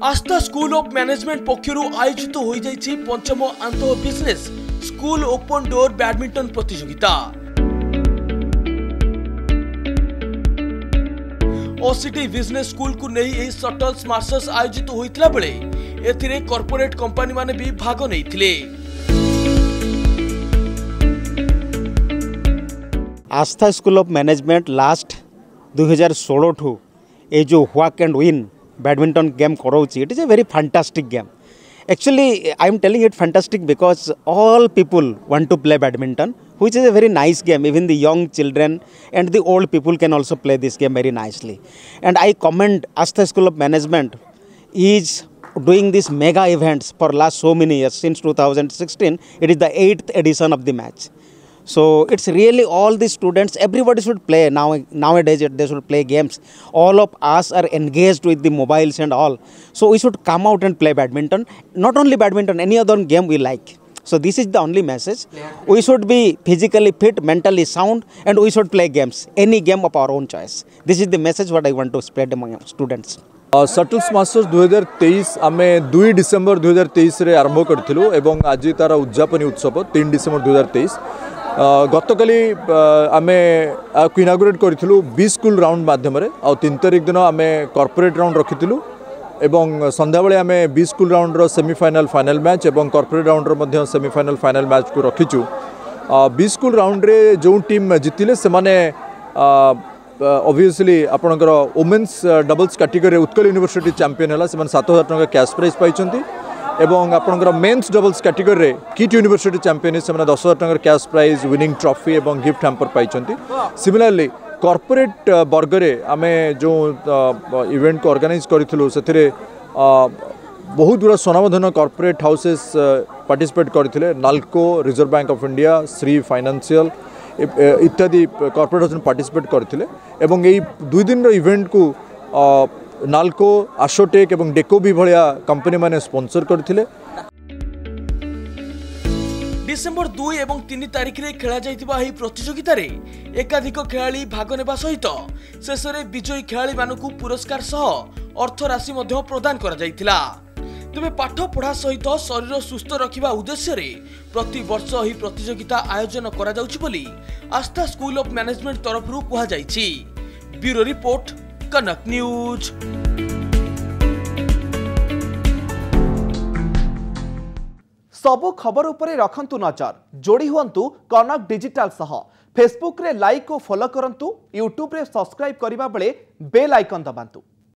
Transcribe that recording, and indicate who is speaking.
Speaker 1: আস্থা school of management পক্ষর আয়োজিত হয়ে যাই পঞ্চম আন্ত business school open door badminton প্রতিযোগিতা ଓସିଟି ବିଜନେସ୍ ସ୍କୁଲକୁ ନେଇ ଏହି ସଟଲ୍ ମାଷ୍ଟର୍ସ ଆୟୋଜିତ ହୋଇଥିଲା ବେଳେ ଏଥିରେ କର୍ପୋରେଟ୍ କମ୍ପାନୀମାନେ ବି ଭାଗ ନେଇଥିଲେ
Speaker 2: Astha school of management last ଦୁଇହଜାର ଷୋହଳଠୁ ଏ ଯେଉଁ whack and win badminton game कराऊँ it is a very fantastic game actually I am telling it fantastic because all people want to play badminton हुई is a very nice game even the young children and the old people can also play this game very nicely and I commend Astha school of management is doing this mega events for last so many years since two thousand sixteen it is the eighth edition of the match so it's really all the students everybody should play now nowadays they should play games all of us are engaged with the mobiles and all so we should come out and play badminton not only badminton any other game we like so this is the only message we should be physically fit mentally sound and we should play games any game of our own choice this is the message what i want to spread among students
Speaker 3: shuttles masters ଦୁଇହଜାର ତେଇଶ ଆମେ ଦୁଇ December ଦୁଇହଜାର ତେଇଶରେ ଆରମ୍ଭ କରିଥିଲୁ ଏବଂ ଆଜି ତା'ର ଉଦ୍ଯାପନୀ ଉତ୍ସବ ତିନି ଡିସେମ୍ବର ଦୁଇହଜାର ତେଇଶ গতকালি আমি ইনাগুরেট করেছিলু বি স্কুল রাউন্ড মাধ্যমে আন তারিখ দিন আমি কর্পোরেট রাউন্ড রাখি এবং সন্ধ্যাবেলে আমি বি স্কুল রাউন্ডর সেমিফাইনাল ফাইনাল ম্যাচ এবং কর্পোরেট রাউন্ডর মধ্যে সেমিফাইনাল ফাইনাল ম্যাচ কু রাখি বি স্কুল রাউন্ডে যে টিম জিতিলে সে অভিয়সলি আপনার women's doubles category Utkal university champion হল সে সাত হাজার টাকা ক্যাশ প্রাইজ পাইছেন এবং আপনার men's doubles category KIIT university champion সে দশ হাজার টাকার ক্যাশ প্রাইজ উইনিং ট্রফি এবং গিফট হ্যাম্পর পাই সিমিলারলি কর্পোরেট বর্গরে আমি যে ইভেন্ট অর্গানাইজ করেছিলু সেতিরে বহু দূর স্বনামধন্য কর্পোরেট হাউসেস পার্টিসিপেট করে NALCO Reserve Bank of India Shri financial ইত্যাদি কর্পোরেট হাউস পার্টিসিপেট করে এবং এই দুই দিনর ইভেন্টকু নালকো আশোটেক এবং ডেকোবি ଡେକୋବି কোম্পানি মানে স্পন্সর କରିଥିଲେ
Speaker 1: ডিসেম্বর দুই এবং তিন তারিখে খেলা যাই এই প্রতিযোগিতার একাধিক খেলা ভাগ নেওয়া সহ শেষে বিজয়ী খেলা মানুষ পুরস্কার সহ অর্থরাশি প্রদান করা যাই তবে পাঠ পড়া সহ শরীর সুস্থ রাখা উদ্দেশ্যে প্রতবর্ষ এই প্রতিযোগিতা আয়োজন করা যাচ্ছে বলে আস্থা স্কুল অফ ম্যানেজমেন্ট তরফর কুহযাই ব্যুরো রিপোর্ট
Speaker 4: કનક ન્યૂઝ সবু খবর উপরে রাখন্তু নজর যোড়ি হুয়ন্তু কনক ডিজিটাল সহ ফেসবুক রে লাইক ও ফলো করন্তু ইউটিউব রে সাবস্ক্রাইব করিবা বেলে বেল আইকন দবান্তু